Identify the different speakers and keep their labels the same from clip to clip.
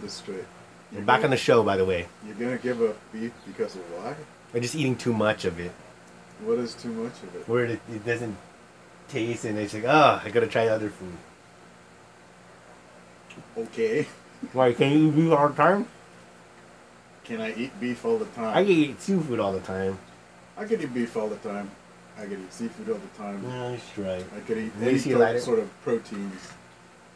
Speaker 1: this straight.
Speaker 2: We're back on the show, by the way.
Speaker 1: You're gonna give up beef because of why?
Speaker 2: We're just eating too much of it.
Speaker 1: What is too much of it?
Speaker 2: Where it, it doesn't taste, and it's like, oh, I gotta try other food.
Speaker 1: Okay.
Speaker 2: Why, can you eat beef all the time?
Speaker 1: Can I eat beef all the time?
Speaker 2: I can eat seafood all the time.
Speaker 1: I can eat beef all the time. I can eat seafood all the time.
Speaker 2: No, that's right.
Speaker 1: I could eat
Speaker 2: Let me
Speaker 1: any
Speaker 2: see you
Speaker 1: sort-
Speaker 2: light
Speaker 1: sort of proteins.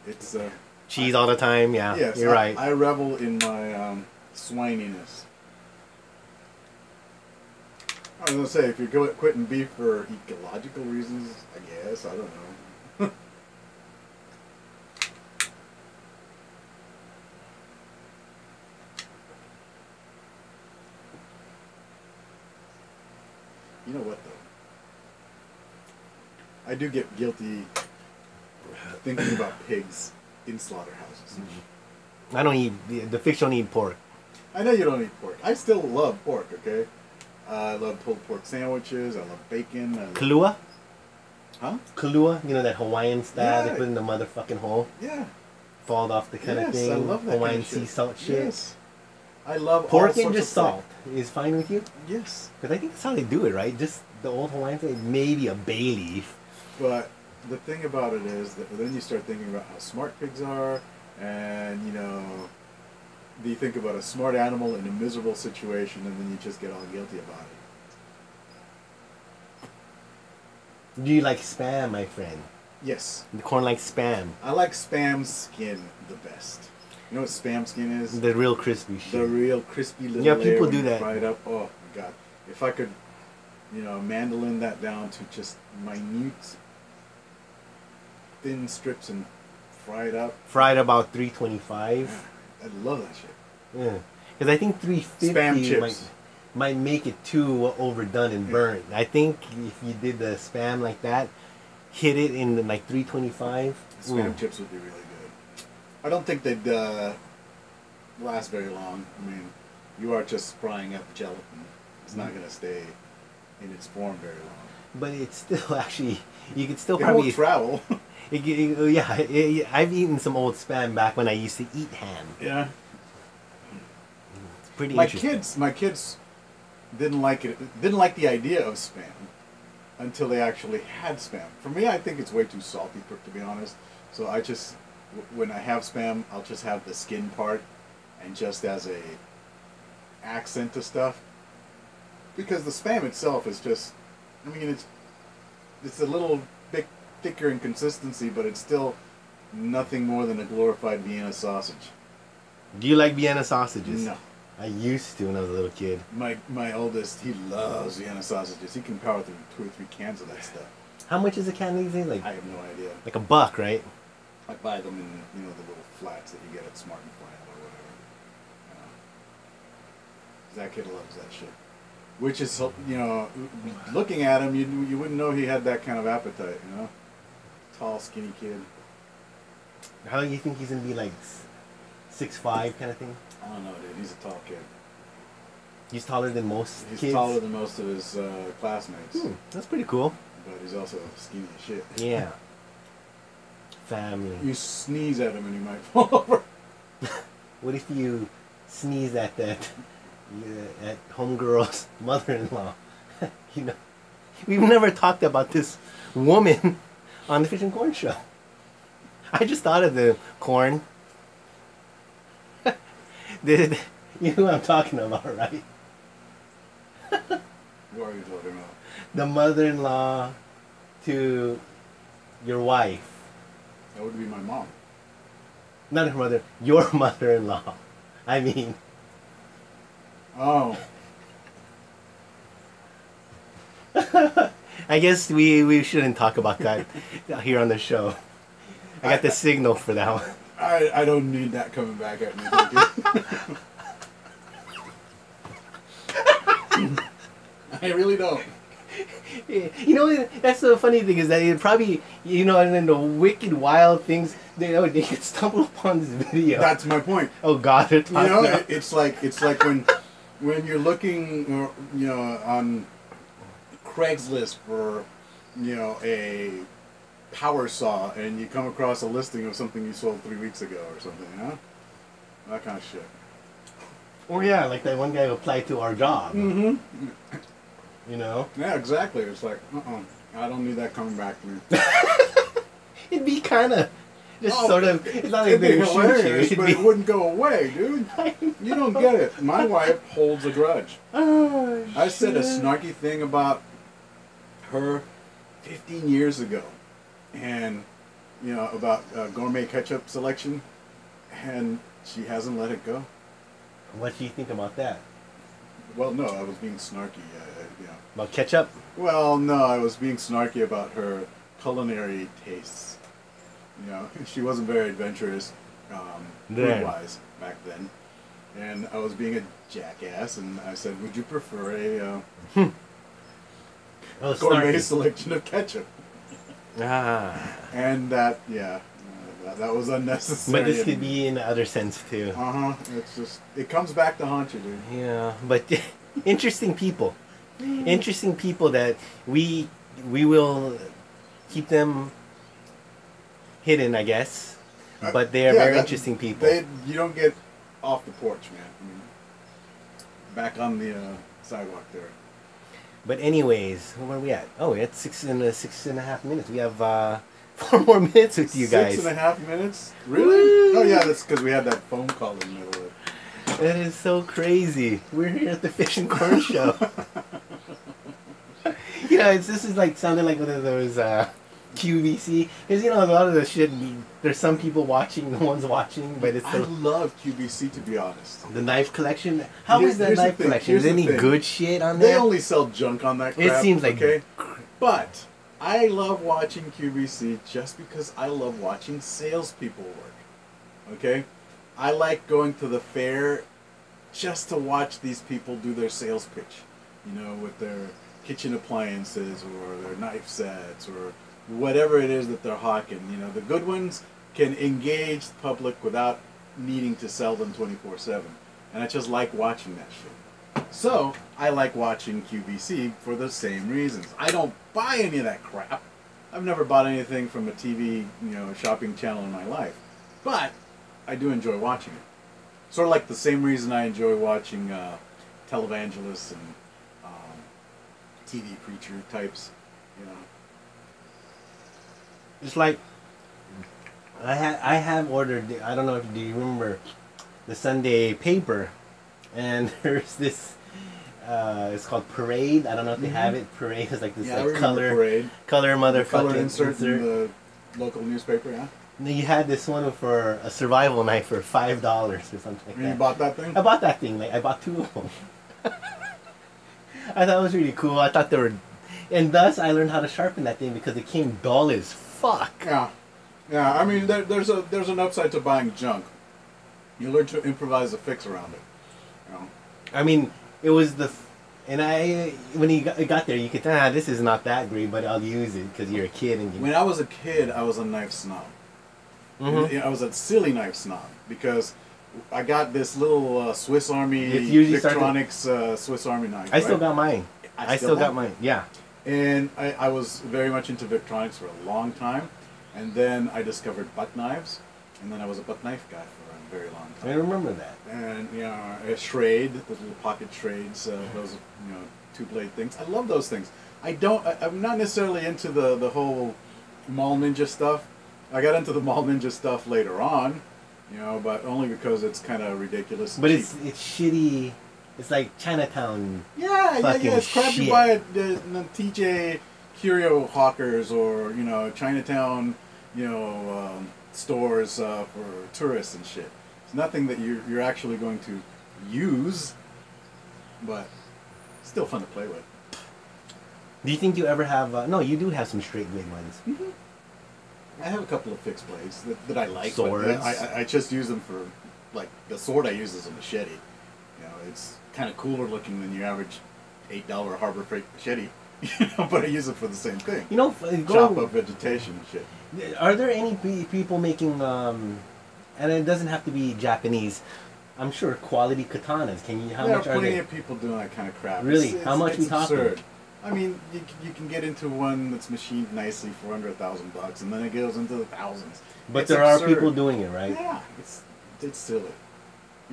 Speaker 1: It's uh
Speaker 2: Cheese all the time, yeah.
Speaker 1: yes,
Speaker 2: you're
Speaker 1: I,
Speaker 2: right.
Speaker 1: I revel in my um, swininess. I was gonna say if you're go- quitting beef for ecological reasons, I guess I don't know. You know what though? I do get guilty thinking about pigs in slaughterhouses.
Speaker 2: I don't eat the, the fish. Don't eat pork.
Speaker 1: I know you don't eat pork. I still love pork. Okay, uh, I love pulled pork sandwiches. I love bacon. I love,
Speaker 2: kalua,
Speaker 1: huh?
Speaker 2: kalua. You know that Hawaiian style
Speaker 1: Yeah.
Speaker 2: they put in the motherfucking hole,
Speaker 1: Yeah.
Speaker 2: fall off the kind
Speaker 1: yes,
Speaker 2: of thing.
Speaker 1: I love that
Speaker 2: Hawaiian
Speaker 1: kind of
Speaker 2: sea
Speaker 1: shit.
Speaker 2: salt shit.
Speaker 1: Yes. I love
Speaker 2: Pork and just
Speaker 1: of pork.
Speaker 2: salt is fine with you.
Speaker 1: Yes,
Speaker 2: Because I think that's how they do it, right? Just the old Hawaiian thing, maybe a bay leaf.
Speaker 1: but the thing about it is that then you start thinking about how smart pigs are, and you know, you think about a smart animal in a miserable situation, and then you just get all guilty about it.
Speaker 2: Do you like spam, my friend?
Speaker 1: Yes,
Speaker 2: The corn like spam.
Speaker 1: I like spam skin the best. You know what spam skin is?
Speaker 2: The real crispy shit.
Speaker 1: the real crispy little
Speaker 2: Yeah, people do that.
Speaker 1: Fry it up. Oh my god! If I could, you know, mandolin that down to just minute, thin strips and fry it up.
Speaker 2: Fried about 325.
Speaker 1: I love that shit.
Speaker 2: Yeah. Because I think 350
Speaker 1: Spam chips.
Speaker 2: Might, might make it too overdone and burnt. I think if you did the spam like that, hit it in the, like 325.
Speaker 1: Spam
Speaker 2: mm.
Speaker 1: chips would be really good. I don't think they'd uh, last very long. I mean, you are just frying up gelatin. It's not
Speaker 2: Mm.
Speaker 1: gonna stay in its form very long.
Speaker 2: But it's still actually, you could still
Speaker 1: It
Speaker 2: probably.
Speaker 1: travel.
Speaker 2: it, it- oh, yeah, it- I've eaten some old spam back when I used to eat ham.
Speaker 1: yeah.
Speaker 2: It's pretty
Speaker 1: my kids my kids didn't like it didn't like the idea of spam until they actually had spam for me i think it's way too salty to be honest so i just when i have spam i'll just have the skin part and just as a accent to stuff because the spam itself is just i mean it's it's a little bit thicker in consistency but it's still nothing more than a glorified vienna sausage
Speaker 2: Do you like Vienna sausages?
Speaker 1: no
Speaker 2: I used to when I was a little kid.
Speaker 1: My my oldest, he loves Vienna sausages. He can power through two or three cans of that stuff.
Speaker 2: How much is a can these days? Like,
Speaker 1: I have no idea.
Speaker 2: like a buck, right?
Speaker 1: I buy them in you know the little flats that you get at Smart and Final or whatever. Know. That kid loves that shit. Which is you know, looking at him, you you wouldn't know he had that kind of appetite. You know, tall, skinny kid.
Speaker 2: How do you think he's gonna be like six five kind of thing?
Speaker 1: I don't know, dude. He's a tall kid.
Speaker 2: He's taller than most
Speaker 1: He's
Speaker 2: kids.
Speaker 1: taller than most of his uh, classmates,
Speaker 2: Hmm, that's pretty cool.
Speaker 1: but he's also skinny as shit.
Speaker 2: Yeah. Family.
Speaker 1: You sneeze at him and he might fall over.
Speaker 2: What if you sneeze at that at homegirl's mother-in-law? you know, we've never talked about this woman on the Fish and Corn show. I just thought of the corn. Did you know what I'm talking about, right?
Speaker 1: What are you talking about?
Speaker 2: The mother-in-law to your wife,
Speaker 1: That would be my mom.
Speaker 2: not her mother, your mother-in-law. I mean,
Speaker 1: Oh,
Speaker 2: I guess we, we shouldn't talk about that here on the show. I got the signal for that one.
Speaker 1: I, I don't need that coming back at me. I really don't.
Speaker 2: You know, that's the funny thing is that it probably, you know, and then the wicked wild things, they, oh, they could stumble upon this video.
Speaker 1: That's my point.
Speaker 2: oh God,
Speaker 1: You know, it, it's like it's like when when you're looking, you know, on Craigslist for, you know, a power saw, and you come across a listing of something you sold three weeks ago or something, huh? That that kind of shit.
Speaker 2: Or yeah, like that one guy who applied to our job.
Speaker 1: Mm-hmm.
Speaker 2: You know,
Speaker 1: Yeah, exactly. It's like, uh-uh, I don't need that coming back to me.
Speaker 2: it'd be kind of just
Speaker 1: Oh,
Speaker 2: sort of. It's not like
Speaker 1: It'd be
Speaker 2: they you.
Speaker 1: hilarious,
Speaker 2: It'd
Speaker 1: but
Speaker 2: be,
Speaker 1: it wouldn't go away, dude. You don't get it. My wife holds a grudge.
Speaker 2: oh,
Speaker 1: I said a snarky thing about her 15 years ago, and you know about uh, gourmet ketchup selection, and she hasn't let it go.
Speaker 2: What do you think about that?
Speaker 1: Well, no, I was being snarky. Uh, you know.
Speaker 2: About ketchup?
Speaker 1: Well, no, I was being snarky about her culinary tastes. You know, she wasn't very adventurous, um, food-wise back then, and I was being a jackass, and I said, "Would you prefer a uh,
Speaker 2: Oh,
Speaker 1: gourmet selection of ketchup?"
Speaker 2: Ah.
Speaker 1: And that, yeah, uh, that, that was unnecessary.
Speaker 2: But this could be in the other sense too.
Speaker 1: Uh huh. It's just it comes back to haunt you, dude.
Speaker 2: Yeah, but interesting people. Interesting people that we we will keep them hidden, I guess. But they are
Speaker 1: Uh, Yeah,
Speaker 2: very
Speaker 1: that-
Speaker 2: interesting people.
Speaker 1: They you don't get off the porch, man. I mean, back on the uh, sidewalk there.
Speaker 2: But anyways, where are we at? Oh, we're at six and a six and a half minutes. We have uh, four more minutes with you guys.
Speaker 1: Six and a half minutes? Really?
Speaker 2: Woo!
Speaker 1: Oh yeah, that's because we had that phone call in the middle of it.
Speaker 2: That is so crazy. We're here at the Fish and Corn Show. you know, it's, this is like sounding like one of those uh, QVC because you know a lot of the shit. There's some people watching, no one's watching, but it's
Speaker 1: I
Speaker 2: the,
Speaker 1: love QVC to be honest.
Speaker 2: the knife collection. How
Speaker 1: Here-
Speaker 2: is
Speaker 1: here's the
Speaker 2: knife
Speaker 1: thing,
Speaker 2: collection? Is there any
Speaker 1: thing.
Speaker 2: good shit on there?
Speaker 1: They only sell junk on that
Speaker 2: It seems like-
Speaker 1: okay, but I love watching QVC just because I love watching salespeople work. Okay, I like going to the fair just to watch these people do their sales pitch. You know, with their kitchen appliances or their knife sets or whatever it is that they're hawking. You know, the good ones can engage the public without needing to sell them 24 7. And I just like watching that shit. So, I like watching QVC for the same reasons. I don't buy any of that crap. I've never bought anything from a TV, you know, shopping channel in my life. But I do enjoy watching it. Sort of like the same reason I enjoy watching uh, televangelists and um, TV preacher types, you know.
Speaker 2: It's like I ha- I have ordered. I don't know if do you remember the Sunday paper, and there's this. Uh, it's called Parade. I don't know if they have it. Parade is like this
Speaker 1: Mm-hmm. yeah,
Speaker 2: like color
Speaker 1: Parade.
Speaker 2: color
Speaker 1: The
Speaker 2: motherfucking
Speaker 1: color insert,
Speaker 2: insert.
Speaker 1: in the local newspaper, yeah.
Speaker 2: And you had this one for a survival knife for five dollars or something like
Speaker 1: And you
Speaker 2: that.
Speaker 1: bought that thing?
Speaker 2: I bought that thing. Like I bought two of them. I thought it was really cool. I thought they were, and thus I learned how to sharpen that thing because it came dull as fuck.
Speaker 1: Yeah, yeah. I mean, there, there's a there's an upside to buying junk. You learn to improvise a fix around it. You know?
Speaker 2: I mean, it was the, and I when he got, got there, you could tell ah, this is not that great, but I'll use it because you're a kid and you.
Speaker 1: When I was a kid, I was a knife snob.
Speaker 2: Mhm.
Speaker 1: I was a silly knife snob because I got this little uh, Swiss Army
Speaker 2: It's usually
Speaker 1: Victorinox uh, Swiss Army knife.
Speaker 2: I still got mine. I, still, got mine. Yeah.
Speaker 1: And I, I was very much into Victorinox for a long time. And then I discovered buck knives. And then I was a buck knife guy for a very long time.
Speaker 2: I remember that.
Speaker 1: And, you know, a Schrade, those little pocket Schrades, uh, those, you know, two blade things. I love those things. I don't, I, I'm not necessarily into the, the whole Mall Ninja stuff. I got into the Mall Ninja stuff later on, you know, but only because it's kind of ridiculous.
Speaker 2: But
Speaker 1: cheap.
Speaker 2: it's it's shitty. It's like Chinatown.
Speaker 1: Yeah, yeah, yeah. It's crap you
Speaker 2: shit.
Speaker 1: buy at the, the TJ Curio Hawkers or you know Chinatown, you know um, stores uh, for tourists and shit. It's nothing that you're you're actually going to use, but still fun to play with.
Speaker 2: Do you think you ever have? Uh, no, you do have some straight blade ones.
Speaker 1: I have a couple of fixed blades that, that I like.
Speaker 2: Swords.
Speaker 1: But I, I, I just use them for like the sword I use is a machete. It's kind of cooler looking than your average eight dollar Harbor Freight machete. You know, but I use it for the same thing.
Speaker 2: You know,
Speaker 1: chop up vegetation and shit.
Speaker 2: Are there any people making, um, and it doesn't have to be Japanese, I'm sure quality katanas. Can you? How
Speaker 1: there
Speaker 2: much
Speaker 1: are
Speaker 2: are
Speaker 1: plenty
Speaker 2: they?
Speaker 1: of people doing that kind of crap.
Speaker 2: Really?
Speaker 1: It's,
Speaker 2: How much
Speaker 1: it's
Speaker 2: we talking?
Speaker 1: absurd. I mean, you, you can get into one that's machined nicely for under a thousand bucks, and then it goes into the thousands.
Speaker 2: But
Speaker 1: It's
Speaker 2: there
Speaker 1: absurd.
Speaker 2: are people doing it, right?
Speaker 1: Yeah, it's it's silly.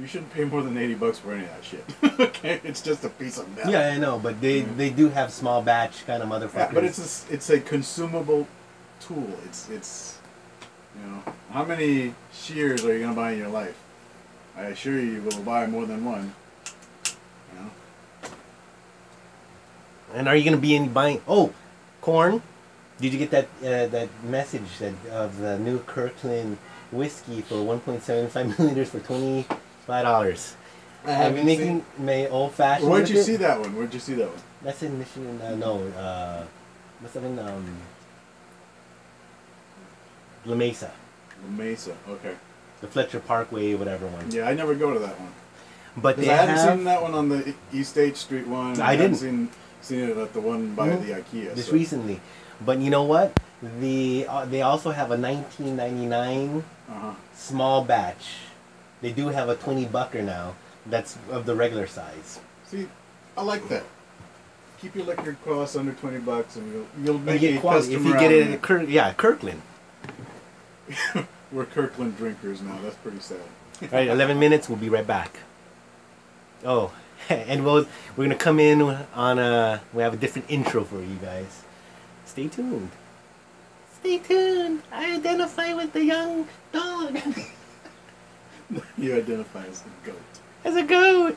Speaker 1: You shouldn't pay more than eighty bucks for any of that shit. okay, it's just a piece of metal.
Speaker 2: Yeah, I know, but they
Speaker 1: Mhm.
Speaker 2: they do have small batch kind of motherfuckers.
Speaker 1: Yeah, but it's a, it's a consumable tool. It's it's you know how many shears are you gonna buy in your life? I assure you, you will buy more than one. You know,
Speaker 2: And are you gonna be in buying? Oh, corn. Did you get that uh, that message that of the new Kirkland whiskey for 1.75 milliliters for twenty five dollars?
Speaker 1: I
Speaker 2: I've been
Speaker 1: haven't
Speaker 2: making my old fashioned.
Speaker 1: Where'd you see that one? Where'd you see that one?
Speaker 2: That's in Michigan. Uh, no, uh, must have been um, La Mesa,
Speaker 1: La Mesa. Okay.
Speaker 2: the Fletcher Parkway, whatever one.
Speaker 1: Yeah, I never go to that one.
Speaker 2: But they
Speaker 1: Because I hadn't
Speaker 2: have
Speaker 1: seen that one on the East Eighth Street one.
Speaker 2: I
Speaker 1: hadn't
Speaker 2: didn't.
Speaker 1: seen seen it at the one by
Speaker 2: Mhm.
Speaker 1: the IKEA.
Speaker 2: Just
Speaker 1: so-
Speaker 2: recently. But you know what? The uh, they also have a 1999
Speaker 1: Uh-huh.
Speaker 2: small batch. They do have a 20 bucker now. That's of the regular size.
Speaker 1: See, I like that. Keep your liquor costs under twenty bucks, and you'll you'll make
Speaker 2: you
Speaker 1: a
Speaker 2: get quality. If you get it at Kirk, yeah, Kirkland.
Speaker 1: We're Kirkland drinkers now. That's pretty sad.
Speaker 2: All right, 11 minutes. We'll be right back. Oh, and we'll we're gonna come in on a. We have a different intro for you guys. Stay tuned. Stay tuned. I identify with the young dog
Speaker 1: You identify as a goat.
Speaker 2: as a goat.